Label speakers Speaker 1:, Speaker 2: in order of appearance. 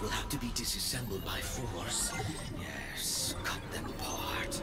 Speaker 1: Will have to be disassembled by force. Yes, cut them apart.